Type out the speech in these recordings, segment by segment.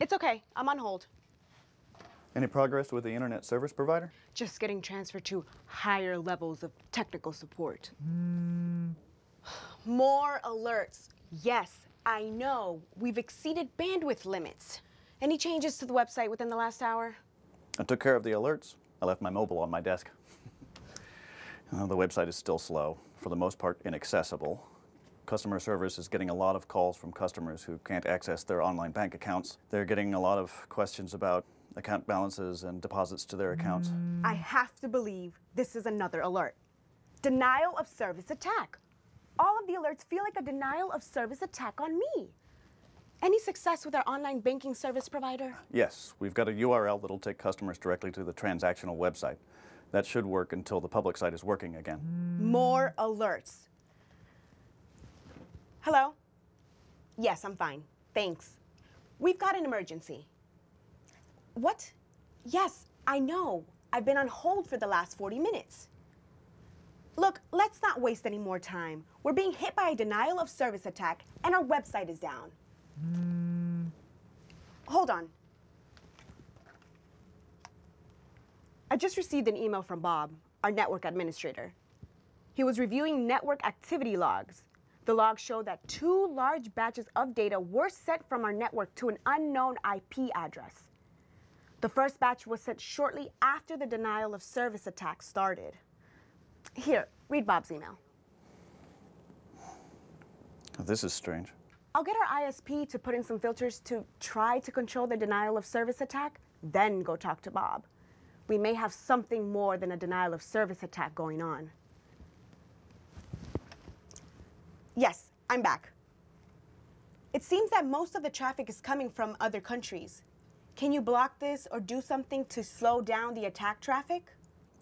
It's okay. I'm on hold. Any progress with the internet service provider? Just getting transferred to higher levels of technical support. More alerts. Yes, I know. We've exceeded bandwidth limits. Any changes to the website within the last hour? I took care of the alerts. I left my mobile on my desk. Uh, the website is still slow, for the most part inaccessible. Customer service is getting a lot of calls from customers who can't access their online bank accounts. They're getting a lot of questions about account balances and deposits to their accounts. Mm. I have to believe this is another alert. Denial of service attack. All of the alerts feel like a denial of service attack on me. Any success with our online banking service provider? Yes, we've got a URL that'll take customers directly to the transactional website. That should work until the public site is working again. More alerts. Hello? Yes, I'm fine. Thanks. We've got an emergency. What? Yes, I know. I've been on hold for the last 40 minutes. Look, let's not waste any more time. We're being hit by a denial of service attack and our website is down. Hmm. Hold on. I just received an email from Bob, our network administrator. He was reviewing network activity logs. The logs show that two large batches of data were sent from our network to an unknown IP address. The first batch was sent shortly after the denial of service attack started. Here, read Bob's email. Oh, this is strange. I'll get our ISP to put in some filters to try to control the denial of service attack, then go talk to Bob. We may have something more than a denial of service attack going on. Yes, I'm back. It seems that most of the traffic is coming from other countries. Can you block this or do something to slow down the attack traffic?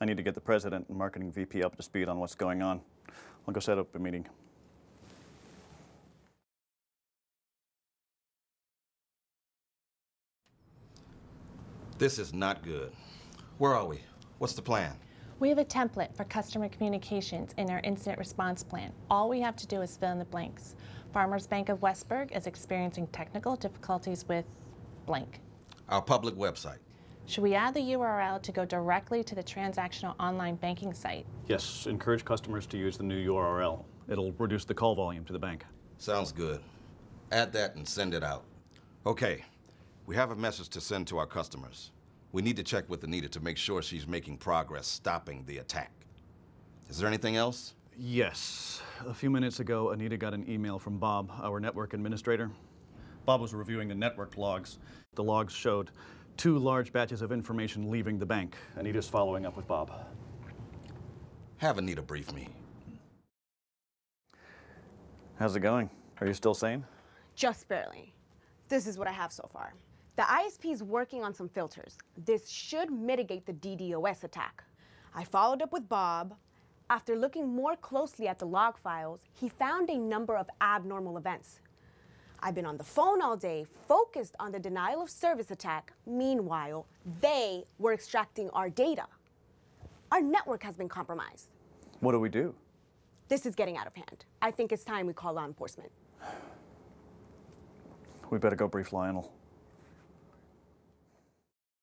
I need to get the president and marketing VP up to speed on what's going on. I'll go set up a meeting. This is not good. Where are we? What's the plan? We have a template for customer communications in our incident response plan. All we have to do is fill in the blanks. Farmers Bank of Westburg is experiencing technical difficulties with blank. Our public website. Should we add the URL to go directly to the transactional online banking site? Yes, encourage customers to use the new URL. It'll reduce the call volume to the bank. Sounds good. Add that and send it out. Okay, we have a message to send to our customers. We need to check with Anita to make sure she's making progress stopping the attack. Is there anything else? Yes. A few minutes ago, Anita got an email from Bob, our network administrator. Bob was reviewing the network logs. The logs showed two large batches of information leaving the bank. Anita's following up with Bob. Have Anita brief me. How's it going? Are you still sane? Just barely. This is what I have so far. The ISP is working on some filters. This should mitigate the DDoS attack. I followed up with Bob. After looking more closely at the log files, he found a number of abnormal events. I've been on the phone all day, focused on the denial of service attack. Meanwhile, they were extracting our data. Our network has been compromised. What do we do? This is getting out of hand. I think it's time we call law enforcement. We better go brief Lionel.